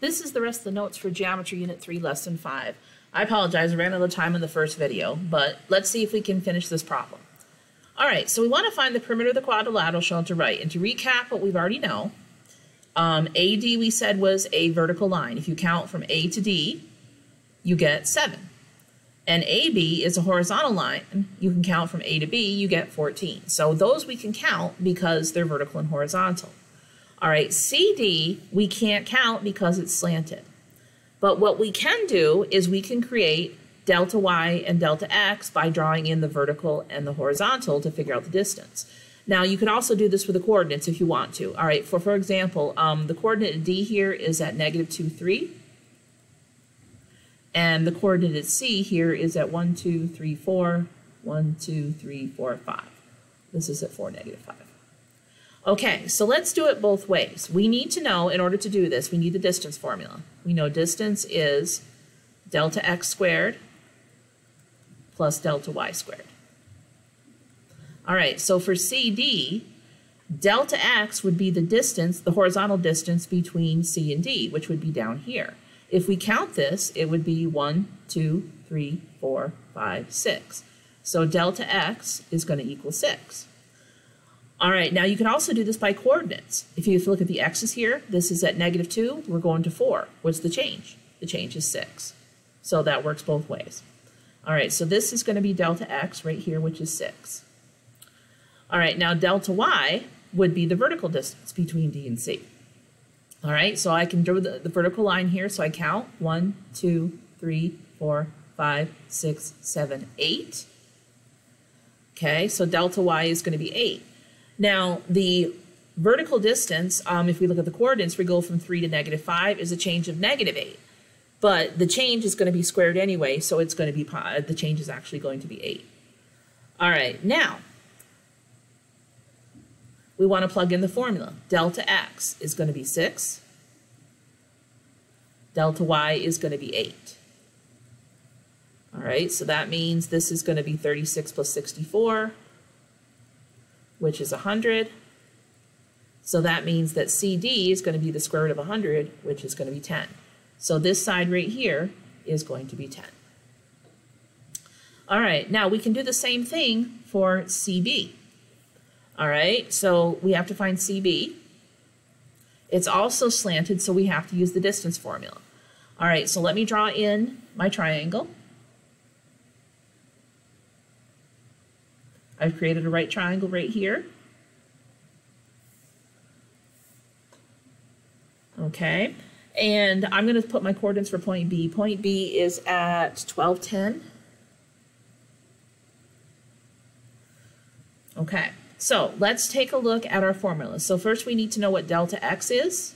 This is the rest of the notes for Geometry Unit 3, Lesson 5. I apologize, I ran out of time in the first video, but let's see if we can finish this problem. All right, so we want to find the perimeter of the quadrilateral shown to right. And to recap what we've already know, um, AD we said was a vertical line. If you count from A to D, you get 7. And AB is a horizontal line. You can count from A to B, you get 14. So those we can count because they're vertical and horizontal. All right, CD we can't count because it's slanted. But what we can do is we can create delta y and delta x by drawing in the vertical and the horizontal to figure out the distance. Now you can also do this with the coordinates if you want to. All right, for, for example, um, the coordinate D here is at negative 2, 3. And the coordinate C here is at 1, 2, 3, 4, 1, 2, 3, 4, 5. This is at 4, negative 5. Okay, so let's do it both ways. We need to know, in order to do this, we need the distance formula. We know distance is delta x squared plus delta y squared. All right, so for CD, delta x would be the distance, the horizontal distance between C and D, which would be down here. If we count this, it would be 1, 2, 3, 4, 5, 6. So delta x is going to equal 6. All right, now you can also do this by coordinates. If you look at the x's here, this is at negative 2, we're going to 4. What's the change? The change is 6. So that works both ways. All right, so this is going to be delta x right here, which is 6. All right, now delta y would be the vertical distance between D and C. All right, so I can draw the, the vertical line here, so I count 1, 2, 3, 4, 5, 6, 7, 8. Okay, so delta y is going to be 8. Now, the vertical distance, um, if we look at the coordinates, we go from 3 to negative 5, is a change of negative 8. But the change is going to be squared anyway, so it's going to be, the change is actually going to be 8. All right, now, we want to plug in the formula. Delta x is going to be 6. Delta y is going to be 8. All right, so that means this is going to be 36 plus 64 which is 100. So that means that CD is going to be the square root of 100, which is going to be 10. So this side right here is going to be 10. All right, now we can do the same thing for CB. All right, so we have to find CB. It's also slanted, so we have to use the distance formula. All right, so let me draw in my triangle. I've created a right triangle right here. Okay, and I'm going to put my coordinates for point B. Point B is at 1210. Okay, so let's take a look at our formula. So first we need to know what delta x is.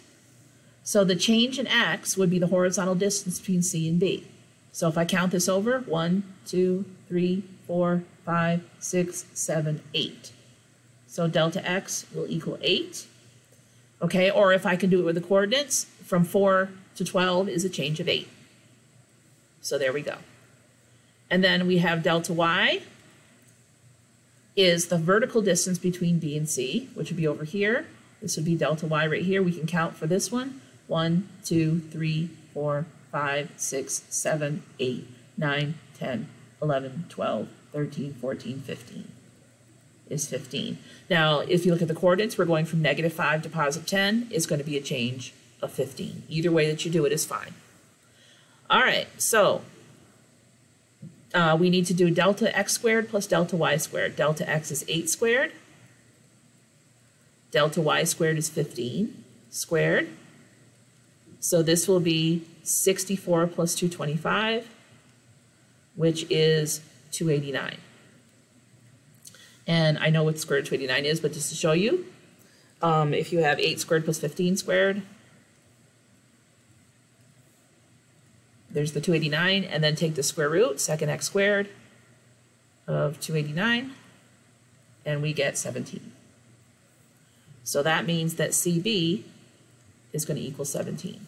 So the change in x would be the horizontal distance between C and B. So if I count this over, one, two, three, four, five, six, seven, eight. So delta x will equal 8. Okay, or if I can do it with the coordinates, from 4 to 12 is a change of 8. So there we go. And then we have delta y is the vertical distance between B and C, which would be over here. This would be delta y right here. We can count for this one. 1, 2, 3, 4, 5, 6, 7, 8, 9, 10, 11, 12, 13, 14, 15 is 15. Now, if you look at the coordinates, we're going from negative 5 to positive 10 It's going to be a change of 15. Either way that you do it is fine. All right, so uh, we need to do delta x squared plus delta y squared. Delta x is 8 squared. Delta y squared is 15 squared. So this will be 64 plus 225, which is 289. And I know what square root 289 is, but just to show you, um, if you have 8 squared plus 15 squared, there's the 289, and then take the square root, second x squared of 289, and we get 17. So that means that CB is going to equal 17.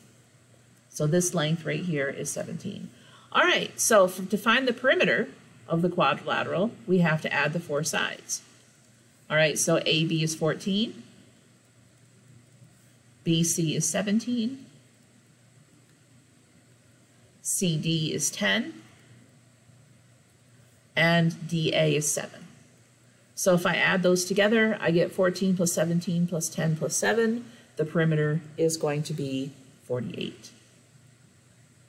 So this length right here is 17. All right, so to find the perimeter, of the quadrilateral, we have to add the four sides. All right, so AB is 14, BC is 17, CD is 10, and DA is 7. So if I add those together, I get 14 plus 17 plus 10 plus 7. The perimeter is going to be 48.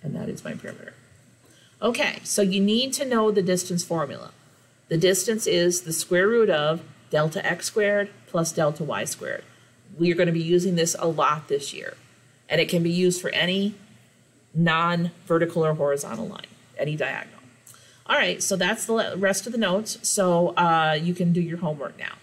And that is my perimeter. Okay, so you need to know the distance formula. The distance is the square root of delta x squared plus delta y squared. We are going to be using this a lot this year. And it can be used for any non-vertical or horizontal line, any diagonal. All right, so that's the rest of the notes. So uh, you can do your homework now.